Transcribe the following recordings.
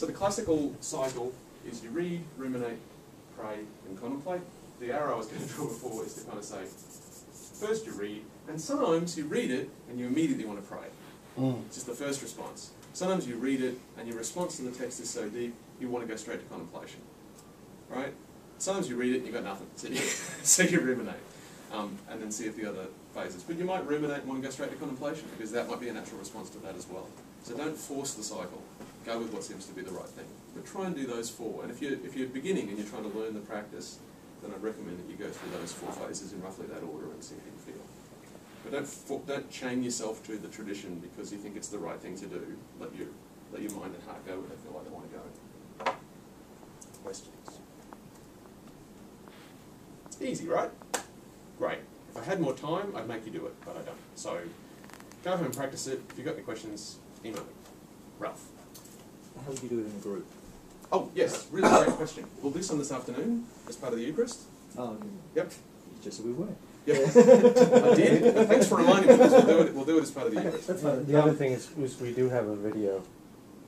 So the classical cycle is you read, ruminate, pray, and contemplate. The arrow I was going to draw before is to kind of say, first you read, and sometimes you read it and you immediately want to pray. Mm. It's just the first response. Sometimes you read it and your response to the text is so deep, you want to go straight to contemplation. Right? Sometimes you read it and you've got nothing, so you, so you ruminate. Um, and then see if the other phases. But you might ruminate and want to go straight to contemplation because that might be a natural response to that as well. So don't force the cycle. Go with what seems to be the right thing. But try and do those four. And if you're, if you're beginning and you're trying to learn the practice, then I'd recommend that you go through those four phases in roughly that order and see how you feel. But don't, fo- don't chain yourself to the tradition because you think it's the right thing to do. Let your, let your mind and heart go where they feel like they want to go. Questions? Easy, right? Great. If I had more time, I'd make you do it, but I don't. So go home and practice it. If you've got any questions, email me. Ralph. How would you do it in a group? Oh, yes, really great question. We'll do some this afternoon as part of the Eucharist. Oh, Yep. just a we were. Yep. I did. But thanks for reminding me we'll do it, we'll do it as part of the Eucharist. That's fine. The other thing is, is we do have a video,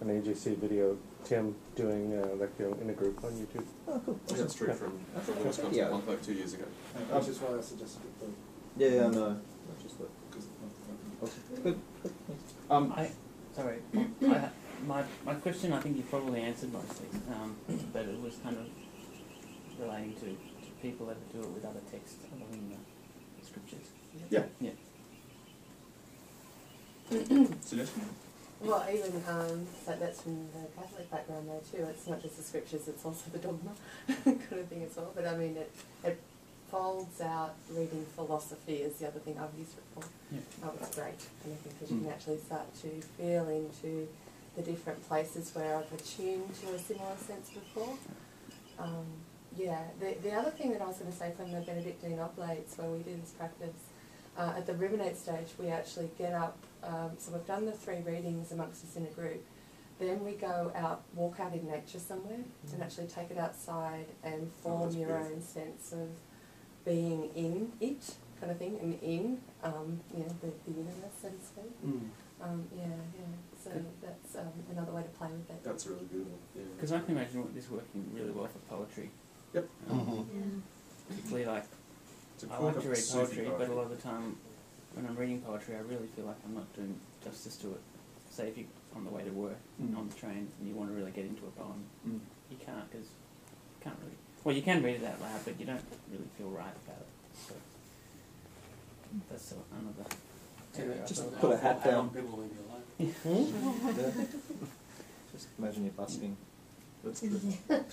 an AJC video, Tim doing uh, Lectio in a group on YouTube. Oh, cool. Yeah, that's true from, from Wisconsin Yeah. Conclave two years ago. Which is why I suggested it. Yeah, yeah, I know. Just thought. because- Awesome. Good. good. Um, I, sorry, I, my, my question, I think you probably answered mostly, um, but it was kind of relating to, to people that do it with other texts other than the scriptures. yeah. Yeah. Suggestion? Well, even um, so that's from the Catholic background there too. It's not just the scriptures; it's also the dogma kind of thing as well. But I mean, it it folds out reading philosophy is the other thing I've used it for. Yeah. Oh, it's great, and I think because you Mm. can actually start to feel into the different places where I've attuned to a similar sense before. Um, yeah, the, the other thing that I was going to say from the Benedictine Oblates, where we do this practice, uh, at the ruminate stage, we actually get up. Um, so we've done the three readings amongst us in a group. Then we go out, walk out in nature somewhere, and actually take it outside and form that's your beautiful. own sense of being in it, kind of thing, and in, um, you know, the, the universe, so to speak. Um, yeah, yeah. So that's um, another way to play with it. That's a really good one. Yeah. Because I can imagine this working really well for poetry. Yep. Um, Mhm. Particularly like, It's a I core like to read Sufi poetry, but a lot of the time when I'm reading poetry, I really feel like I'm not doing justice to it. Say if you're on the way to work, Mm. on the train, and you want to really get into a poem, Mm. you can't because you can't really. Well, you can read it out loud, but you don't really feel right about it. So that's a- another. area I Just put a hat down. People leave you alone. Yeah. Just imagine you're busking. That's true.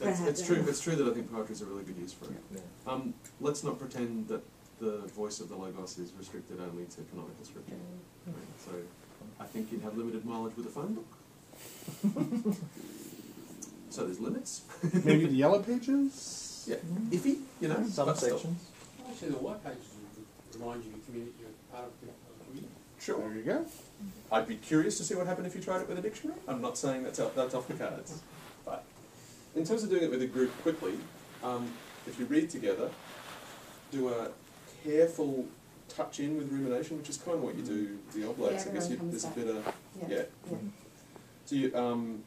That's, it's true. It's true that I think poetry is a really good use for it. Yeah. Um, let's not pretend that the voice of the logos is restricted only to canonical scripture. Right? So, I think you'd have limited mileage with a phone book. so there's limits. Maybe the yellow pages? Yeah, iffy, you know. Some but sections. Actually, the white pages would remind you you're, community, you're part of the of the community. Sure. There you go. I'd be curious to see what happened if you tried it with a dictionary. I'm not saying that's off, that's off the cards. But in terms of doing it with a group quickly, um, if you read together, do a careful touch in with rumination, which is kind of what you do with the oblates. Yeah, I guess you, everyone there's a bit of Yeah. yeah. yeah. So you um,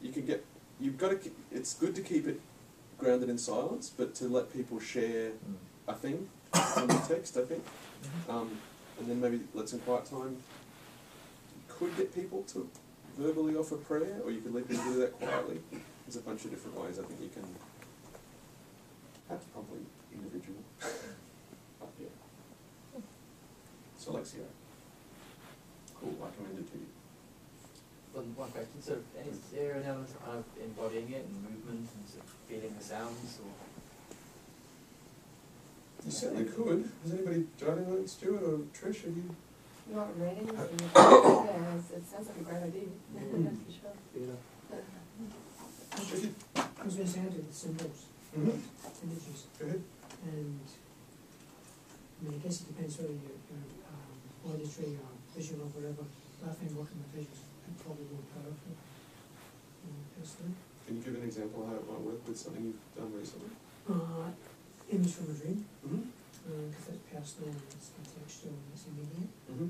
you can get you've got to. It's good to keep it grounded in silence, but to let people share Mm. a thing from the text, I think. Um, and then maybe let some quiet time. You could get people to verbally offer prayer, or you could let people do that quietly. There's a bunch of different ways I think you can. that's probably individual. but yeah. So Lectio. Cool, I commend it to you. One, one question, so is there an element of kind of embodying it and movement and sort of feeling the sounds or? You certainly could. Has anybody done anything, Stuart or Trish? Have you? Not reading, yeah, it sounds like a great idea, that's mm. for sure. I was going to say, I did the symbols, Mm-hmm. images, Go ahead. and I mean, I guess it depends whether you're, you're um, auditory or visual or whatever. But I think working with visuals is probably more powerful. Um, personally. Can you give an example of how it might work with something you've done recently? Uh, image from a dream, Mm-hmm. because that's personal and it's contextual and it's immediate. Mm-hmm.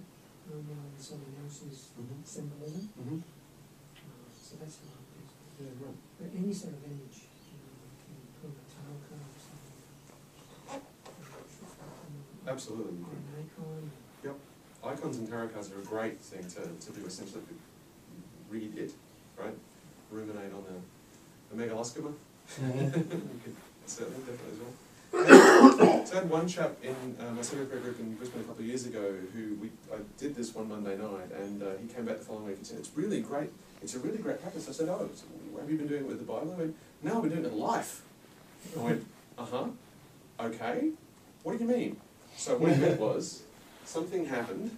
Um, rather than someone else's Mm-hmm. symbolism. Mm-hmm. Uh, so that's how I do it. Yeah, right. But any sort of image, you know, you can put a tile card or something. Absolutely. Or an icon. Icons and tarot cards are a great thing to, to do essentially, to read it, right? Ruminate on the, the megaloscoma. You Certainly, definitely as well. So I had one chap in uh, my second prayer group in Brisbane a couple of years ago who we, I did this one Monday night and uh, he came back the following week and said, it's really great, it's a really great practice. I said, oh, have you been doing it with the Bible? I went, no, I've been doing it in life. I went, uh-huh, okay, what do you mean? So what he meant was, something happened,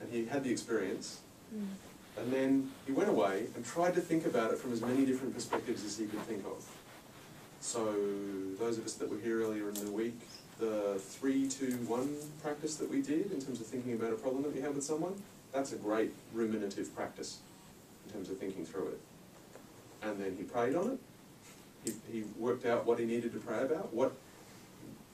and he had the experience, and then he went away and tried to think about it from as many different perspectives as he could think of. So those of us that were here earlier in the week, the three, two, one practice that we did in terms of thinking about a problem that we have with someone, that's a great ruminative practice in terms of thinking through it. And then he prayed on it. He, he worked out what he needed to pray about, what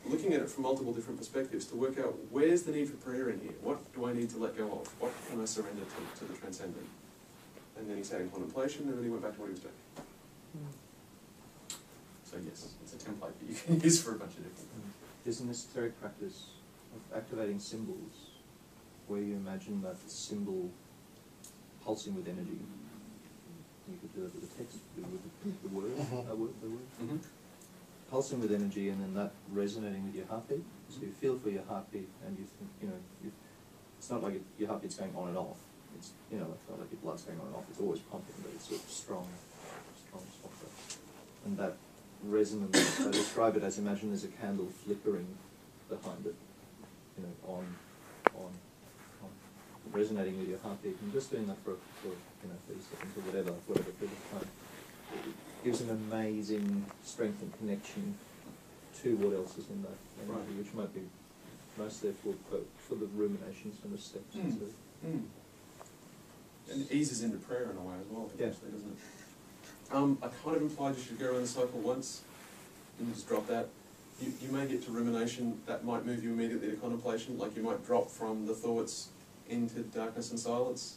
looking at it from multiple different perspectives to work out where's the need for prayer in here? What do I need to let go of? What can I surrender to, to the transcendent? And then he sat in contemplation and then he went back to what he was doing. So yes, it's a template that you can use for a bunch of different things. There's an esoteric practice of activating symbols where you imagine that symbol pulsing with energy. You could do it with a text, do it with the, the word, a word, the word. Mm-hmm. Pulsing with energy and then that resonating with your heartbeat. So you feel for your heartbeat and you think, you know, you, it's not like it, your heartbeat's going on and off. It's, you know, it's not like your blood's going on and off. It's always pumping, but it's sort of strong, strong, softer. And that resonance, I describe it as imagine there's a candle flickering behind it, you know, on, on, resonating with your heartbeat, and just doing that for, for you know, 30 seconds or whatever, whatever period of time. It gives an amazing strength and connection to what else is in that energy, Right. which might be most therefore for, for the ruminations and the steps. Mm. So, Mm. And it eases into prayer in a way as well, Yeah. potentially, doesn't it? Um, I kind of implied you should go around the cycle once, and just drop that. You, you may get to rumination, that might move you immediately to contemplation, like you might drop from the thoughts into darkness and silence,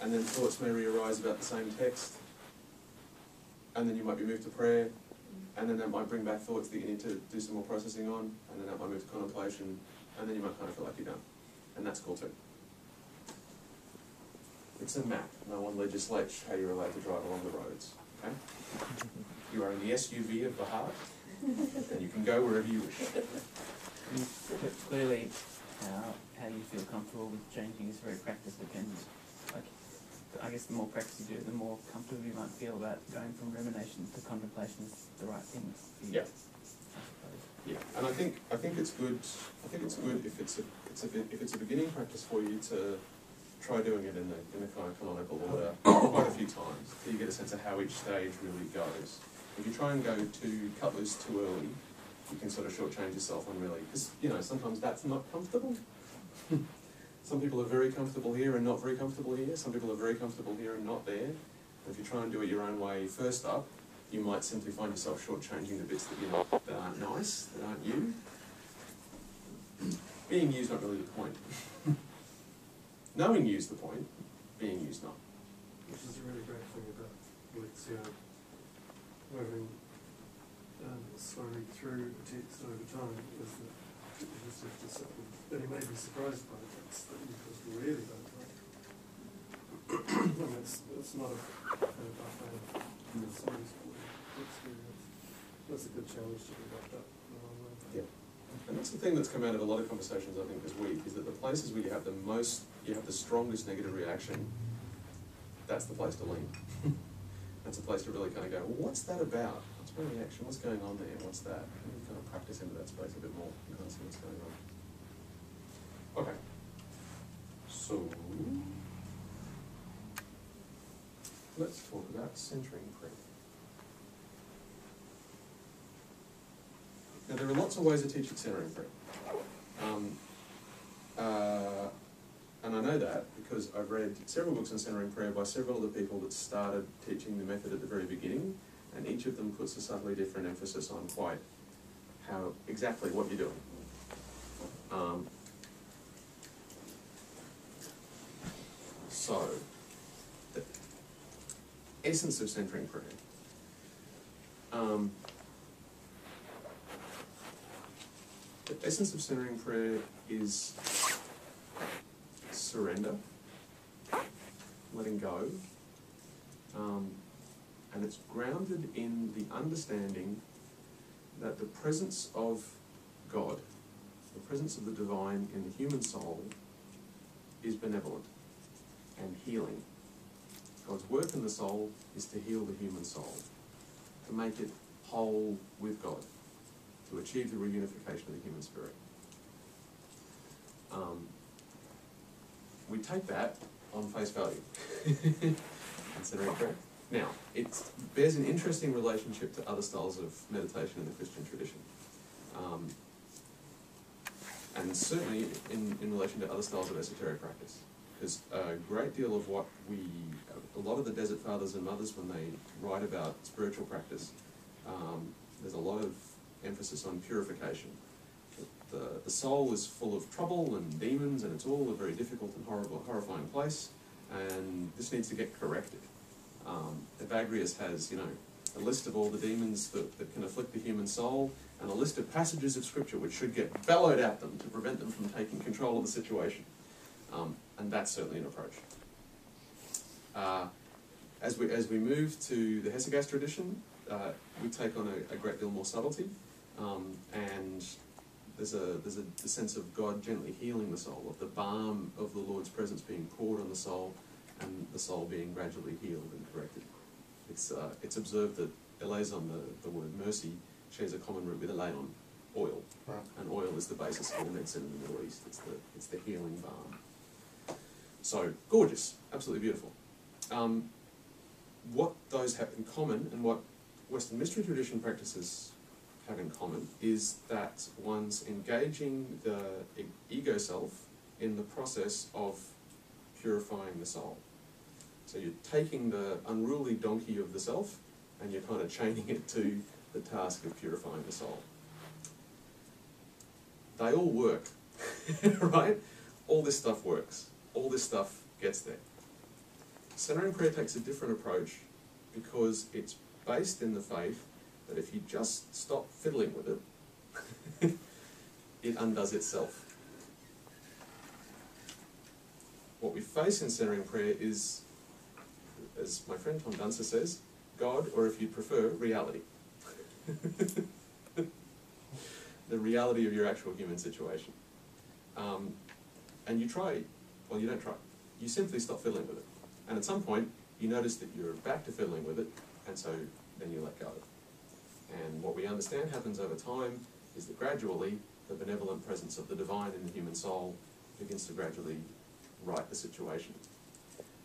and then thoughts may re-arise about the same text, and then you might be moved to prayer, and then that might bring back thoughts that you need to do some more processing on, and then that might move to contemplation, and then you might kind of feel like you're done. And that's cool too. It's a map. No one legislates how you're allowed to drive along the roads, okay? You are in the SUV of the heart, and you can go wherever you wish. Clearly, how, how you feel comfortable with changing is very practice dependent. Like, I guess the more practice you do, the more comfortable you might feel about going from rumination to contemplation is the right thing for you. Yeah. Yeah, and I think, I think it's good, I think it's good if it's a, it's a, if it's a beginning practice for you to try doing it in the, in the kind of canonical order quite a few times, so you get a sense of how each stage really goes. If you try and go to cut loose too early, you can sort of shortchange yourself on really, because, you know, sometimes that's not comfortable. Some people are very comfortable here and not very comfortable here, some people are very comfortable here and not there. And if you try and do it your own way first up, you might simply find yourself shortchanging the bits that you're not, that aren't nice, that aren't you. Being you's not really the point. Knowing you's the point, being you's not. Which is a really great thing about you know, moving, um, slowly through the text over time, is that you may be surprised by the text that you just really don't like. and not a, buffet of. It's, really- that's a good challenge to be wrapped up. Yeah. And that's the thing that's come out of a lot of conversations, I think, this week, is that the places where you have the most, you have the strongest negative reaction, that's the place to lean. That's a place to really kind of go, well, what's that about? What's my reaction? What's going on there? What's that? And kind of practice into that space a bit more and kind of see what's going on. Okay. So, let's talk about centering prayer. Now, there are lots of ways of teaching centering prayer. Um, uh, and I know that because I've read several books on centering prayer by several of the people that started teaching the method at the very beginning, and each of them puts a subtly different emphasis on quite how exactly what you're doing. Um, so, the essence of centering prayer. Um, the essence of centering prayer is surrender, letting go, um, and it's grounded in the understanding that the presence of God, the presence of the divine in the human soul, is benevolent and healing. God's work in the soul is to heal the human soul, to make it whole with God, to achieve the reunification of the human spirit. Um, we take that on face value, considering. Now, it bears an interesting relationship to other styles of meditation in the Christian tradition. Um, and certainly in, in relation to other styles of esoteric practice. Because a great deal of what we, a lot of the Desert Fathers and Mothers, when they write about spiritual practice, um, there's a lot of emphasis on purification. The, the soul is full of trouble and demons, and it's all a very difficult and horrible, horrifying place, and this needs to get corrected. Um, Evagrius has, you know, a list of all the demons that, that can afflict the human soul, and a list of passages of scripture which should get bellowed at them to prevent them from taking control of the situation. Um, and that's certainly an approach. Uh, as, we, as we move to the Hesychast tradition, uh, we take on a, a, great deal more subtlety, um, and there's, a, there's a, a sense of God gently healing the soul, of the balm of the Lord's presence being poured on the soul, and the soul being gradually healed and corrected. It's, uh, it's observed that eleison, the, the word mercy, shares a common root with eleon, oil. Right. And oil is the basis of all medicine in the Middle East. It's the, it's the healing balm. So, gorgeous, absolutely beautiful. Um, what those have in common and what Western mystery tradition practices have in common is that one's engaging the ego self in the process of purifying the soul. So you're taking the unruly donkey of the self and you're kind of chaining it to the task of purifying the soul. They all work, right? All this stuff works. All this stuff gets there. Centering prayer takes a different approach because it's based in the faith that if you just stop fiddling with it, it undoes itself. What we face in centering prayer is, as my friend Tom Dunster says, God, or if you prefer, reality. the reality of your actual human situation. Um, and you try, well, you don't try, you simply stop fiddling with it. And at some point, you notice that you're back to fiddling with it, and so then you let go. And what we understand happens over time is that gradually the benevolent presence of the divine in the human soul begins to gradually right the situation.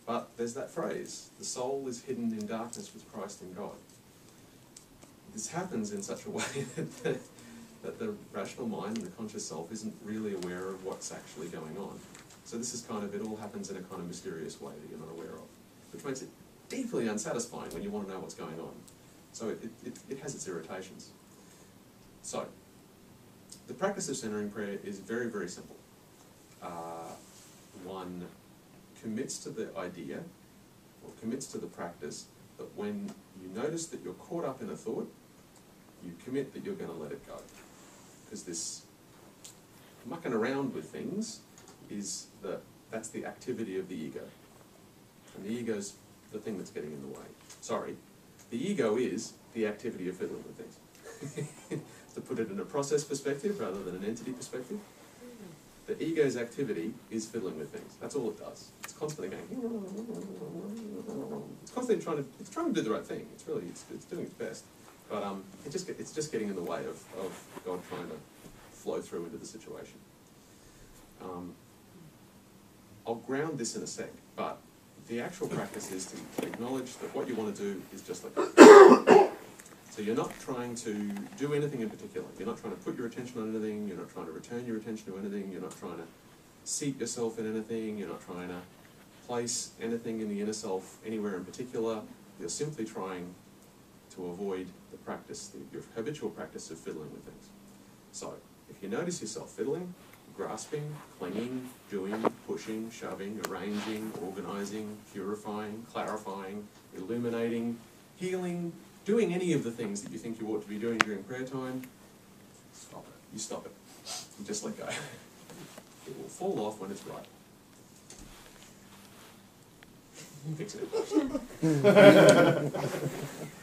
But there's that phrase, the soul is hidden in darkness with Christ in God. This happens in such a way that, that the rational mind and the conscious self isn't really aware of what's actually going on. So this is kind of, it all happens in a kind of mysterious way that you're not aware of, which makes it deeply unsatisfying when you want to know what's going on. So it, it, it has its irritations. So, the practice of centering prayer is very, very simple. Uh, one commits to the idea, or commits to the practice, that when you notice that you're caught up in a thought, you commit that you're going to let it go. Because this mucking around with things is the, that's the activity of the ego. And the ego's the thing that's getting in the way. Sorry, the ego is the activity of fiddling with things. to put it in a process perspective rather than an entity perspective, the ego's activity is fiddling with things. That's all it does. It's constantly going. It's constantly trying to. It's trying to do the right thing. It's really. It's, it's doing its best. But um, it just it's just getting in the way of, of God trying to flow through into the situation. Um, I'll ground this in a sec, but the actual practice is to acknowledge that what you want to do is just like so you're not trying to do anything in particular. You're not trying to put your attention on anything. You're not trying to return your attention to anything. You're not trying to seat yourself in anything. You're not trying to place anything in the inner self anywhere in particular. You're simply trying to avoid the practice, the, your habitual practice of fiddling with things. So, if you notice yourself fiddling, grasping, clinging, doing, pushing, shoving, arranging, organizing, purifying, clarifying, illuminating, healing, doing any of the things that you think you ought to be doing during prayer time, Stop it. you stop it. You just let go. It will fall off when it's right. Fix it.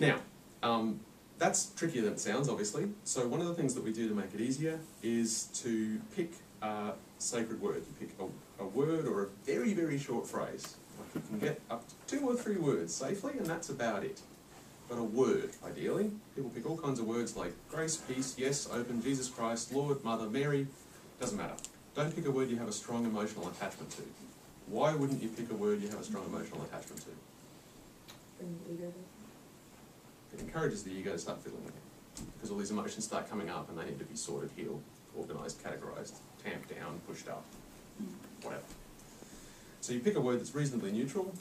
Now, um, that's trickier than it sounds, obviously. So one of the things that we do to make it easier is to pick a sacred word. You pick a, a word or a very, very short phrase. Like you can get up to two or three words safely, and that's about it. But a word, ideally. People pick all kinds of words like grace, peace, yes, open, Jesus Christ, Lord, Mother, Mary. Doesn't matter. Don't pick a word you have a strong emotional attachment to. Why wouldn't you pick a word you have a strong emotional attachment to? Bring the ego It encourages the ego to start feeling again. Because all these emotions start coming up and they need to be sorted, healed, organised, categorised, tamped down, pushed up, mm. whatever. So you pick a word that's reasonably neutral.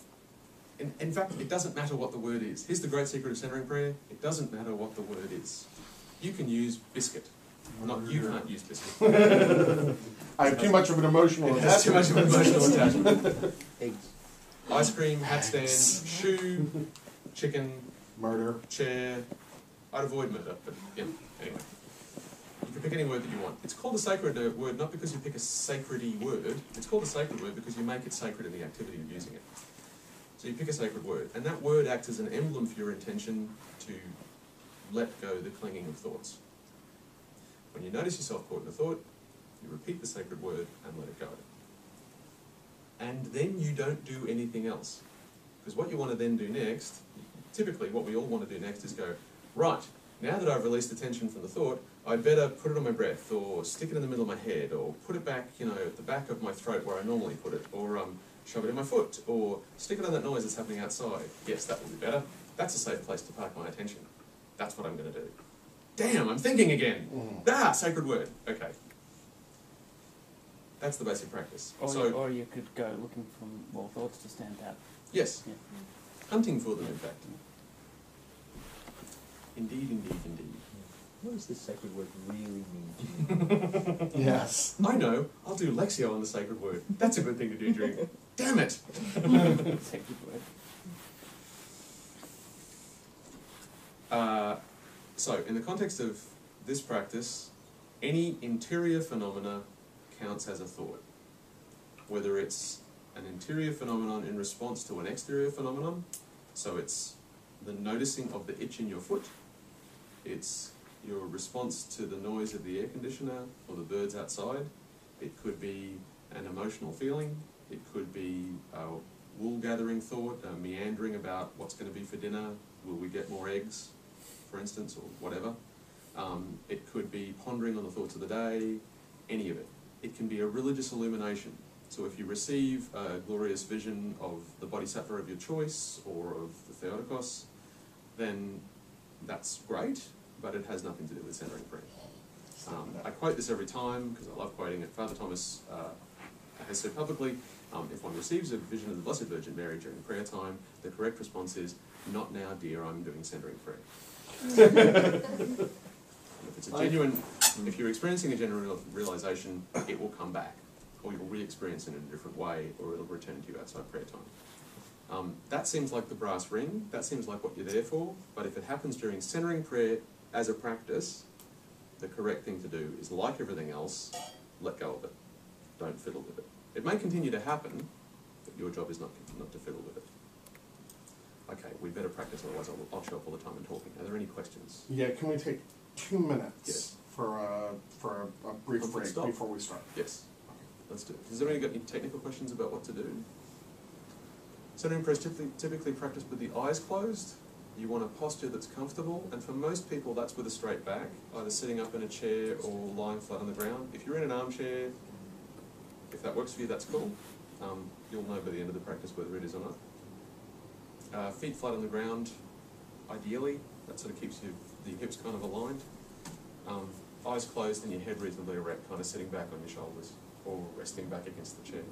In, in fact, it doesn't matter what the word is. Here's the great secret of centering prayer it doesn't matter what the word is. You can use biscuit. Not you can't use biscuit. I have too much of an emotional It has too much of an emotional attachment. Eggs. Ice cream, hat stand, shoe, chicken, Murder. chair. I'd avoid murder, but yeah, anyway. You can pick any word that you want. It's called a sacred uh, word not because you pick a sacredy word, it's called a sacred word because you make it sacred in the activity of using it. So you pick a sacred word, and that word acts as an emblem for your intention to let go the clinging of thoughts. When you notice yourself caught in a thought, you repeat the sacred word and let it go. And then you don't do anything else. Because what you want to then do next, typically what we all want to do next is go, right, now that I've released the tension from the thought, I'd better put it on my breath, or stick it in the middle of my head, or put it back, you know, at the back of my throat where I normally put it, or um, shove it in my foot, or stick it on that noise that's happening outside. Yes, that will be better. That's a safe place to park my attention. That's what I'm going to do. Damn, I'm thinking again. Mm. Ah, sacred word. Okay. That's the basic practice. Or, so, you, or you could go looking for more thoughts to stand out. yes, Yeah. Hunting for them, in fact. Indeed, indeed, indeed. What does this sacred word really mean to you? Yes. I know. I'll do Lectio on the sacred word. That's a good thing to do during. Damn it! Sacred word. Uh, so, in the context of this practice, any interior phenomena counts as a thought. Whether it's an interior phenomenon in response to an exterior phenomenon, so it's the noticing of the itch in your foot, it's your response to the noise of the air conditioner or the birds outside, it could be an emotional feeling, it could be a wool gathering thought, a meandering about what's going to be for dinner, will we get more eggs, for instance, or whatever. Um, it could be pondering on the thoughts of the day, any of it. It can be a religious illumination. So if you receive a glorious vision of the Bodhisattva of your choice or of the Theotokos, then that's great, but it has nothing to do with centering prayer. Um, I quote this every time because I love quoting it. Father Thomas uh, has said publicly, um, if one receives a vision of the Blessed Virgin Mary during prayer time, the correct response is, not now, dear, I'm doing centering prayer. If it's a genuine, if you're experiencing a genuine realization, it will come back, or you'll re-experience it in a different way, or it'll return to you outside prayer time. Um, that seems like the brass ring. That seems like what you're there for. But if it happens during centering prayer as a practice, the correct thing to do is, like everything else, let go of it. Don't fiddle with it. It may continue to happen, but your job is not not to fiddle with it. Okay, we better practice, otherwise I'll, I'll show up all the time and talking. Are there any questions? Yeah, can we take two minutes Yes. for a, for a, a brief break stop. before we start? Yes, let's do it. Has anyone got any technical questions about what to do? Centering prayer is typically, typically practiced with the eyes closed. You want a posture that's comfortable, and for most people, that's with a straight back, either sitting up in a chair or lying flat on the ground. If you're in an armchair, if that works for you, that's cool. Um, you'll know by the end of the practice whether it is or not. Uh, feet flat on the ground, ideally. That sort of keeps you, the hips kind of aligned. Um, eyes closed and your head reasonably erect, kind of sitting back on your shoulders or resting back against the chair.